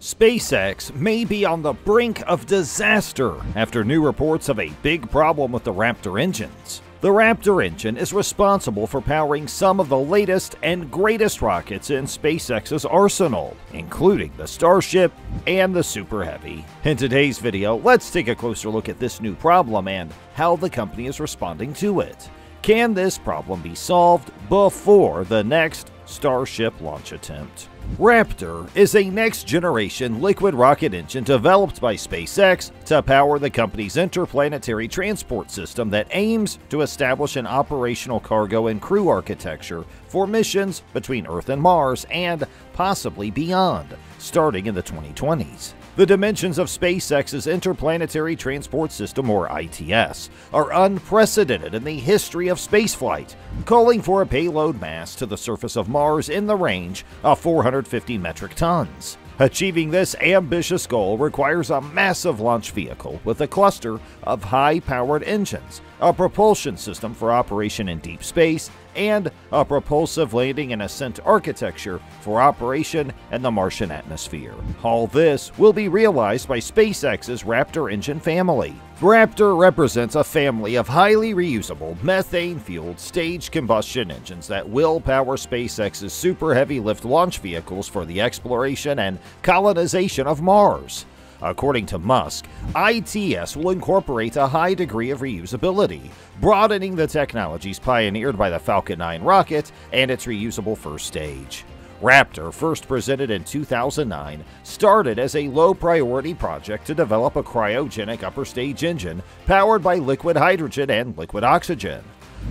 SpaceX may be on the brink of disaster after new reports of a big problem with the Raptor engines. The Raptor engine is responsible for powering some of the latest and greatest rockets in SpaceX's arsenal, including the Starship and the Super Heavy. In today's video, let's take a closer look at this new problem and how the company is responding to it. Can this problem be solved before the next Starship launch attempt? Raptor is a next generation liquid rocket engine developed by SpaceX to power the company's interplanetary transport system that aims to establish an operational cargo and crew architecture for missions between Earth and Mars and possibly beyond, starting in the 2020s. The dimensions of SpaceX's Interplanetary Transport System, or ITS, are unprecedented in the history of spaceflight, calling for a payload mass to the surface of Mars in the range of 450 metric tons. Achieving this ambitious goal requires a massive launch vehicle with a cluster of high powered engines, a propulsion system for operation in deep space, and a propulsive landing and ascent architecture for operation in the Martian atmosphere. All this will be realized by SpaceX's Raptor engine family. Raptor represents a family of highly reusable, methane-fueled staged combustion engines that will power SpaceX's super heavy lift launch vehicles for the exploration and colonization of Mars. According to Musk, ITS will incorporate a high degree of reusability, broadening the technologies pioneered by the Falcon 9 rocket and its reusable first stage. Raptor, first presented in 2009, started as a low priority project to develop a cryogenic upper stage engine powered by liquid hydrogen and liquid oxygen.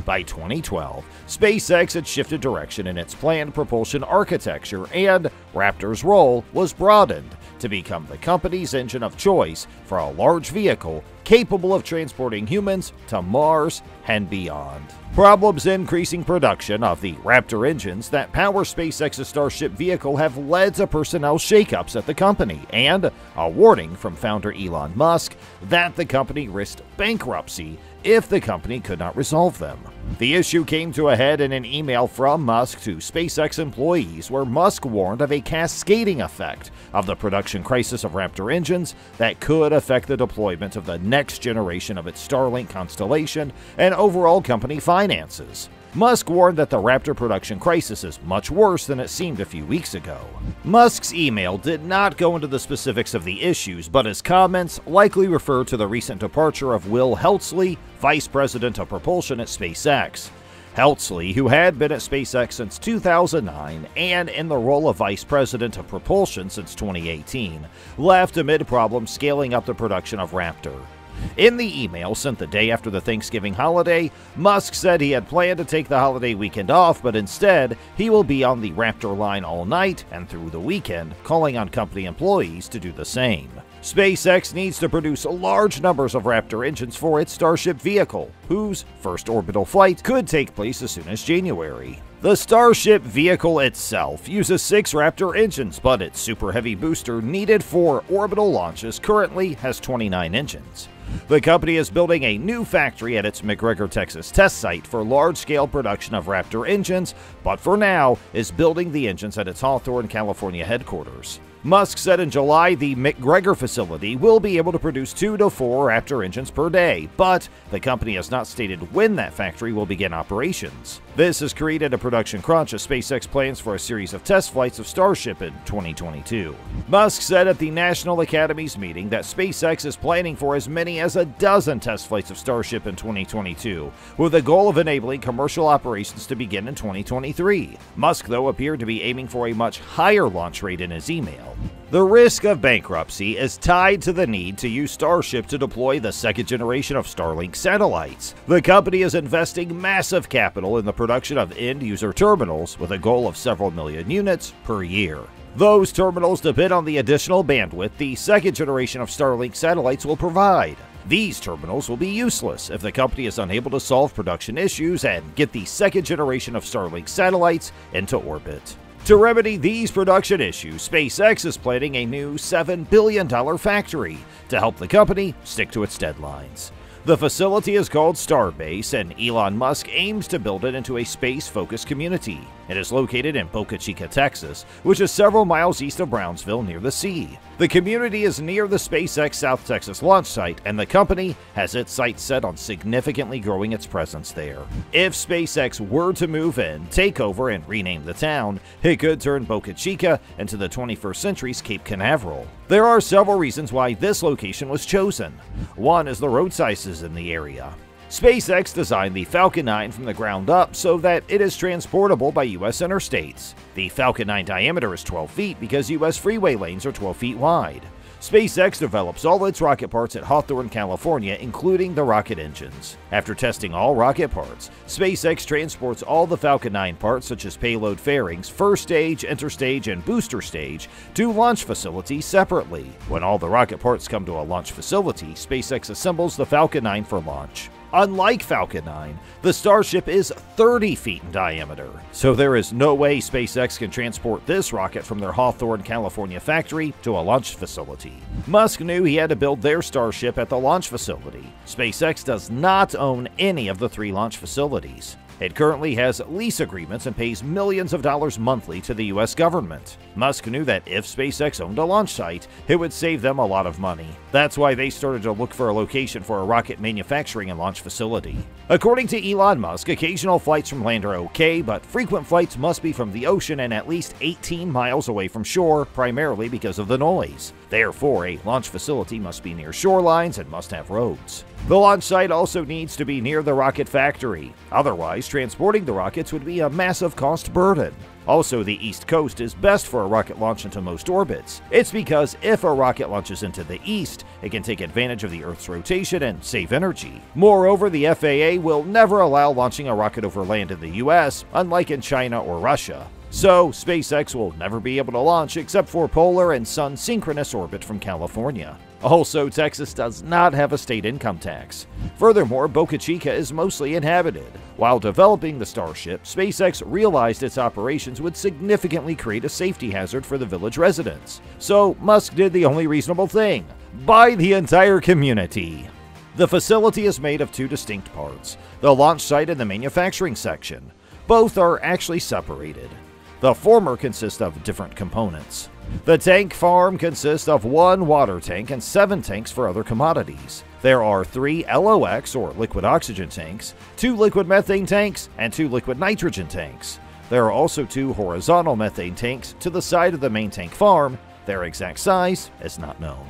By 2012, SpaceX had shifted direction in its planned propulsion architecture, and Raptor's role was broadened to become the company's engine of choice for a large vehicle capable of transporting humans to Mars and beyond. Problems increasing production of the Raptor engines that power SpaceX's Starship vehicle have led to personnel shakeups at the company and a warning from founder Elon Musk that the company risked bankruptcy if the company could not resolve them. The issue came to a head in an email from Musk to SpaceX employees where Musk warned of a cascading effect of the production crisis of Raptor engines that could affect the deployment of the next generation of its Starlink constellation and overall company finances. Musk warned that the Raptor production crisis is much worse than it seemed a few weeks ago. Musk's email did not go into the specifics of the issues, but his comments likely refer to the recent departure of Will Heltsley, Vice President of Propulsion at SpaceX. Heltsley, who had been at SpaceX since 2009 and in the role of Vice President of Propulsion since 2018, left amid problems scaling up the production of Raptor. In the email sent the day after the Thanksgiving holiday, Musk said he had planned to take the holiday weekend off, but instead, he will be on the Raptor line all night and through the weekend, calling on company employees to do the same. SpaceX needs to produce large numbers of Raptor engines for its Starship vehicle, whose first orbital flight could take place as soon as January. The Starship vehicle itself uses six Raptor engines, but its Super Heavy booster needed for orbital launches currently has 29 engines. The company is building a new factory at its McGregor, Texas test site for large scale production of Raptor engines, but for now is building the engines at its Hawthorne, California headquarters. Musk said in July the McGregor facility will be able to produce two to four Raptor engines per day, but the company has not stated when that factory will begin operations. This has created a production crunch as SpaceX plans for a series of test flights of Starship in 2022. Musk said at the National Academy's meeting that SpaceX is planning for as many as a dozen test flights of Starship in 2022, with the goal of enabling commercial operations to begin in 2023. Musk, though, appeared to be aiming for a much higher launch rate in his email. The risk of bankruptcy is tied to the need to use Starship to deploy the second generation of Starlink satellites. The company is investing massive capital in the production of end user terminals with a goal of several million units per year. Those terminals depend on the additional bandwidth the second generation of Starlink satellites will provide. These terminals will be useless if the company is unable to solve production issues and get the second generation of Starlink satellites into orbit. To remedy these production issues, SpaceX is planning a new $7 billion factory to help the company stick to its deadlines. The facility is called Starbase, and Elon Musk aims to build it into a space focused community. It is located in Boca Chica, Texas, which is several miles east of Brownsville near the sea. The community is near the SpaceX South Texas launch site, and the company has its sights set on significantly growing its presence there. If SpaceX were to move in, take over, and rename the town, it could turn Boca Chica into the 21st century's Cape Canaveral. There are several reasons why this location was chosen. One is the road sizes in the area. SpaceX designed the Falcon 9 from the ground up so that it is transportable by U.S. interstates. The Falcon 9 diameter is 12 feet because U.S. freeway lanes are 12 feet wide. SpaceX develops all its rocket parts at Hawthorne, California, including the rocket engines. After testing all rocket parts, SpaceX transports all the Falcon 9 parts, such as payload fairings, first stage, interstage, and booster stage, to launch facilities separately. When all the rocket parts come to a launch facility, SpaceX assembles the Falcon 9 for launch. Unlike Falcon 9, the Starship is 30 feet in diameter, so there is no way SpaceX can transport this rocket from their Hawthorne, California factory to a launch facility. Musk knew he had to build their Starship at the launch facility. SpaceX does not own any of the three launch facilities. It currently has lease agreements and pays millions of dollars monthly to the US government. Musk knew that if SpaceX owned a launch site, it would save them a lot of money. That's why they started to look for a location for a rocket manufacturing and launch facility. According to Elon Musk, occasional flights from land are okay, but frequent flights must be from the ocean and at least 18 miles away from shore, primarily because of the noise. Therefore, a launch facility must be near shorelines and must have roads. The launch site also needs to be near the rocket factory. Otherwise, transporting the rockets would be a massive cost burden. Also, the East Coast is best for a rocket launch into most orbits. It's because if a rocket launches into the east, it can take advantage of the Earth's rotation and save energy. Moreover, the FAA will never allow launching a rocket over land in the US, unlike in China or Russia. So, SpaceX will never be able to launch except for polar and sun synchronous orbit from California. Also, Texas does not have a state income tax. Furthermore, Boca Chica is mostly inhabited. While developing the Starship, SpaceX realized its operations would significantly create a safety hazard for the village residents. So, Musk did the only reasonable thing buy the entire community. The facility is made of two distinct parts the launch site and the manufacturing section. Both are actually separated. The former consists of different components. The tank farm consists of one water tank and seven tanks for other commodities. There are three LOX or liquid oxygen tanks, two liquid methane tanks, and two liquid nitrogen tanks. There are also two horizontal methane tanks to the side of the main tank farm. Their exact size is not known.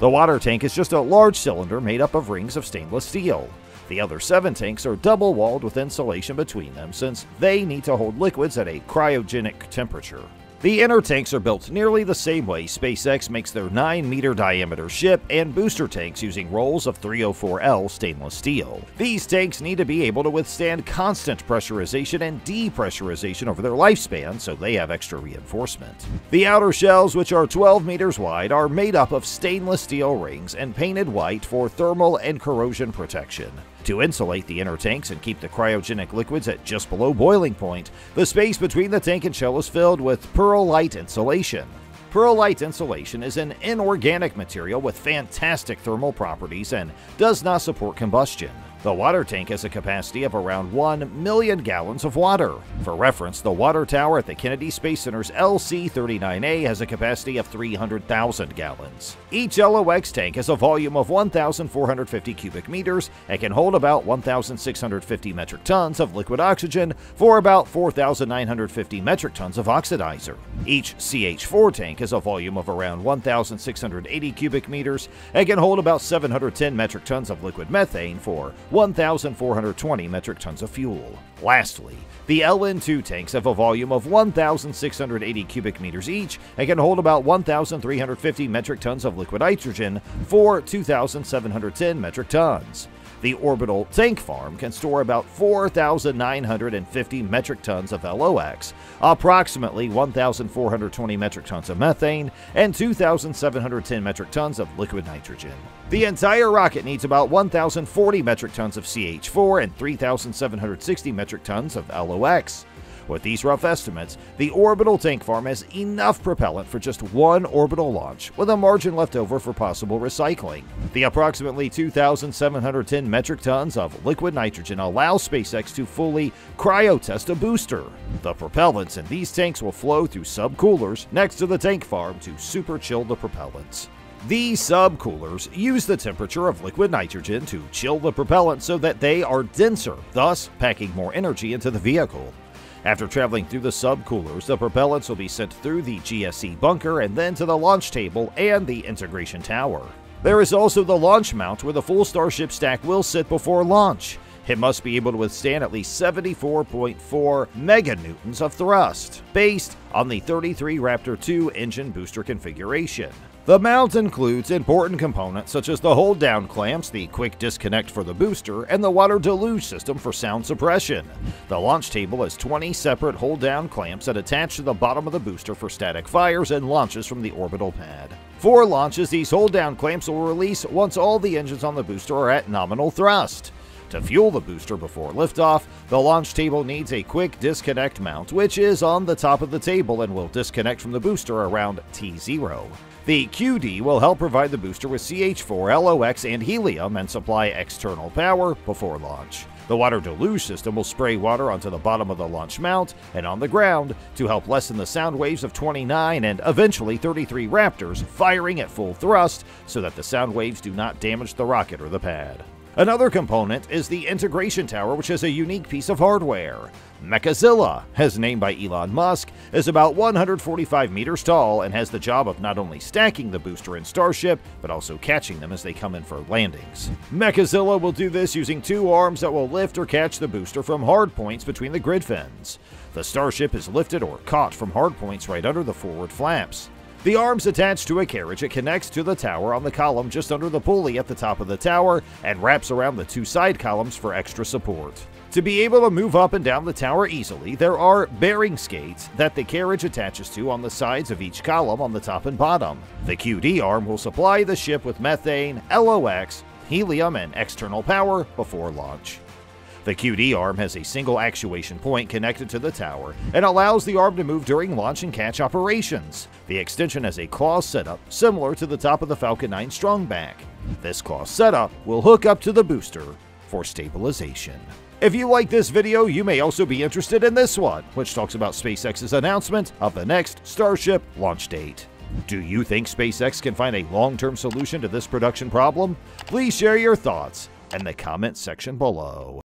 The water tank is just a large cylinder made up of rings of stainless steel. The other seven tanks are double walled with insulation between them since they need to hold liquids at a cryogenic temperature. The inner tanks are built nearly the same way SpaceX makes their 9 meter diameter ship and booster tanks using rolls of 304L stainless steel. These tanks need to be able to withstand constant pressurization and depressurization over their lifespan, so they have extra reinforcement. The outer shells, which are 12 meters wide, are made up of stainless steel rings and painted white for thermal and corrosion protection. To insulate the inner tanks and keep the cryogenic liquids at just below boiling point, the space between the tank and shell is filled with perlite insulation. Perlite insulation is an inorganic material with fantastic thermal properties and does not support combustion. The water tank has a capacity of around 1 million gallons of water. For reference, the water tower at the Kennedy Space Center's LC-39A has a capacity of 300,000 gallons. Each LOX tank has a volume of 1,450 cubic meters and can hold about 1,650 metric tons of liquid oxygen for about 4,950 metric tons of oxidizer. Each CH4 tank has a volume of around 1,680 cubic meters and can hold about 710 metric tons of liquid methane for 1,420 metric tons of fuel. Lastly, the LN2 tanks have a volume of 1,680 cubic meters each and can hold about 1,350 metric tons of liquid nitrogen for 2,710 metric tons. The orbital tank farm can store about 4,950 metric tons of LOX, approximately 1,420 metric tons of methane, and 2,710 metric tons of liquid nitrogen. The entire rocket needs about 1,040 metric tons of CH4 and 3,760 metric tons of LOX. With these rough estimates, the orbital tank farm has enough propellant for just one orbital launch, with a margin left over for possible recycling. The approximately 2,710 metric tons of liquid nitrogen allow SpaceX to fully cryotest a booster. The propellants in these tanks will flow through subcoolers next to the tank farm to super chill the propellants. These subcoolers use the temperature of liquid nitrogen to chill the propellant so that they are denser, thus packing more energy into the vehicle. After traveling through the subcoolers, the propellants will be sent through the GSE bunker and then to the launch table and the integration tower. There is also the launch mount where the full Starship stack will sit before launch. It must be able to withstand at least 74.4 meganewtons of thrust, based on the 33 Raptor 2 engine booster configuration. The mount includes important components such as the hold down clamps, the quick disconnect for the booster, and the water deluge system for sound suppression. The launch table has 20 separate hold down clamps that attach to the bottom of the booster for static fires and launches from the orbital pad. For launches, these hold down clamps will release once all the engines on the booster are at nominal thrust. To fuel the booster before liftoff, the launch table needs a quick disconnect mount, which is on the top of the table and will disconnect from the booster around T0. The QD will help provide the booster with CH4, LOX, and helium and supply external power before launch. The water deluge system will spray water onto the bottom of the launch mount and on the ground to help lessen the sound waves of 29 and eventually 33 Raptors firing at full thrust so that the sound waves do not damage the rocket or the pad. Another component is the integration tower, which is a unique piece of hardware. Mechazilla, as named by Elon Musk, is about 145 meters tall and has the job of not only stacking the booster and Starship, but also catching them as they come in for landings. Mechazilla will do this using two arms that will lift or catch the booster from hard points between the grid fins. The Starship is lifted or caught from hard points right under the forward flaps. The arm's attached to a carriage. It connects to the tower on the column just under the pulley at the top of the tower and wraps around the two side columns for extra support. To be able to move up and down the tower easily, there are bearing skates that the carriage attaches to on the sides of each column on the top and bottom. The QD arm will supply the ship with methane, LOX, helium, and external power before launch. The QD arm has a single actuation point connected to the tower and allows the arm to move during launch and catch operations. The extension has a claw setup similar to the top of the Falcon 9 Strongback. This claw setup will hook up to the booster for stabilization. If you like this video, you may also be interested in this one, which talks about SpaceX's announcement of the next Starship launch date. Do you think SpaceX can find a long-term solution to this production problem? Please share your thoughts in the comment section below.